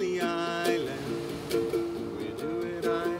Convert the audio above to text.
the island. We do it island.